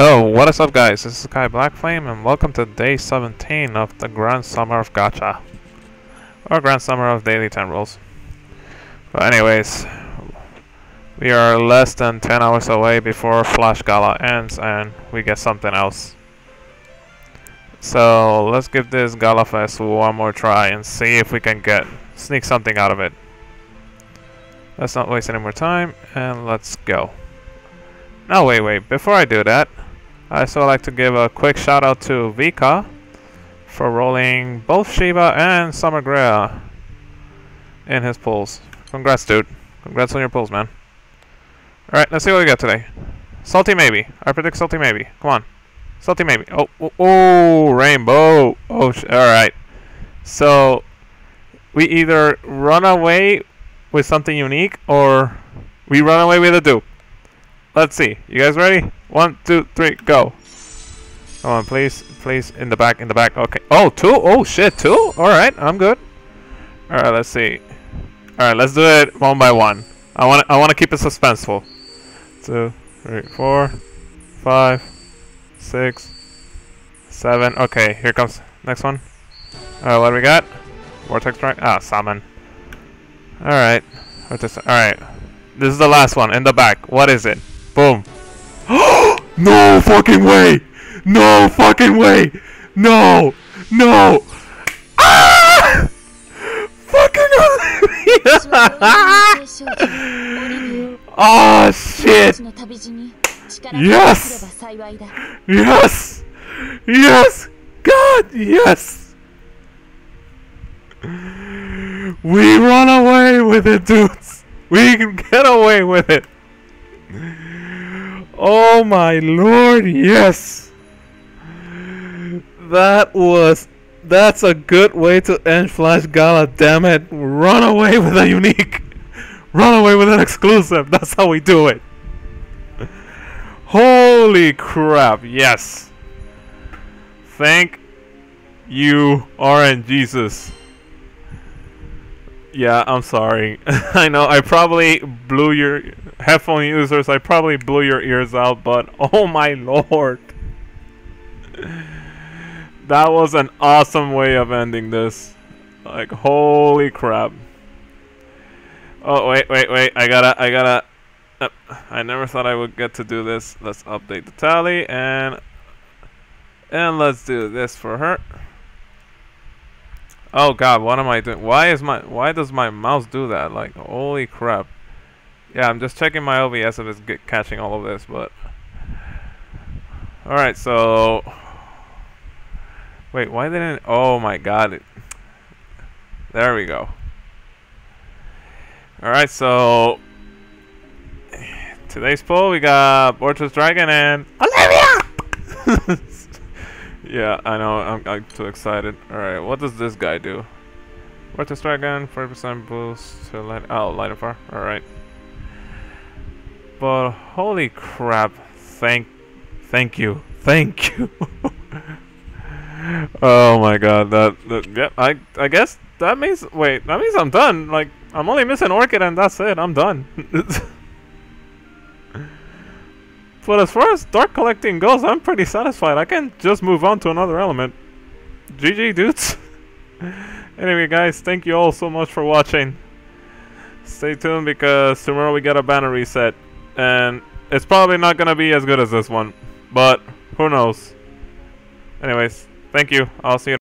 Oh, what is up guys? This is Ky Blackflame and welcome to day 17 of the Grand Summer of Gacha. Or Grand Summer of Daily 10 Rolls. But anyways, we are less than 10 hours away before Flash Gala ends and we get something else. So let's give this Gala Fest one more try and see if we can get sneak something out of it. Let's not waste any more time and let's go. Now wait wait, before I do that, I also like to give a quick shout out to Vika for rolling both Shiva and Summer Grea in his pulls. Congrats, dude. Congrats on your pulls, man. Alright, let's see what we got today. Salty maybe. I predict salty maybe. Come on. Salty maybe. Oh, oh, oh rainbow. Oh, alright. So, we either run away with something unique or we run away with a dupe. Let's see. You guys ready? One, two, three, go. Come on, please, please, in the back, in the back. Okay. Oh, two. Oh shit, two. All right, I'm good. All right, let's see. All right, let's do it one by one. I want, I want to keep it suspenseful. Two, three, four, five, six, seven. Okay, here comes next one. All right, what do we got? Vortex strike. Ah, summon. All right. What's this? All right. This is the last one in the back. What is it? Boom. no fucking way! No fucking way! No! No! Ah! Fucking Oh shit! Yes! Yes! Yes! God, yes! We run away with it, dudes! We can get away with it! Oh my lord, yes! That was... That's a good way to end Flash Gala, damn it! Run away with a unique! Run away with an exclusive! That's how we do it! Holy crap, yes! Thank you, RNGesus. Yeah, I'm sorry. I know I probably blew your headphone users, I probably blew your ears out, but oh my lord. that was an awesome way of ending this. Like holy crap. Oh wait, wait, wait. I gotta I gotta uh, I never thought I would get to do this. Let's update the tally and and let's do this for her. Oh god, what am I doing? Why is my why does my mouse do that? Like holy crap. Yeah, I'm just checking my OBS if it's catching all of this, but Alright, so Wait, why didn't Oh my god. It, there we go. Alright, so today's poll we got Fortress Dragon and Olivia Yeah, I know. I'm, I'm too excited. Alright, what does this guy do? What Dragon, 40% boost to light. Oh, light of fire. Alright. But holy crap! Thank, thank you, thank you. oh my god, that, that yeah. I I guess that means wait. That means I'm done. Like I'm only missing Orchid and that's it. I'm done. But as far as dark collecting goes, I'm pretty satisfied. I can just move on to another element. GG, dudes. anyway, guys, thank you all so much for watching. Stay tuned because tomorrow we get a banner reset. And it's probably not going to be as good as this one. But who knows. Anyways, thank you. I'll see you.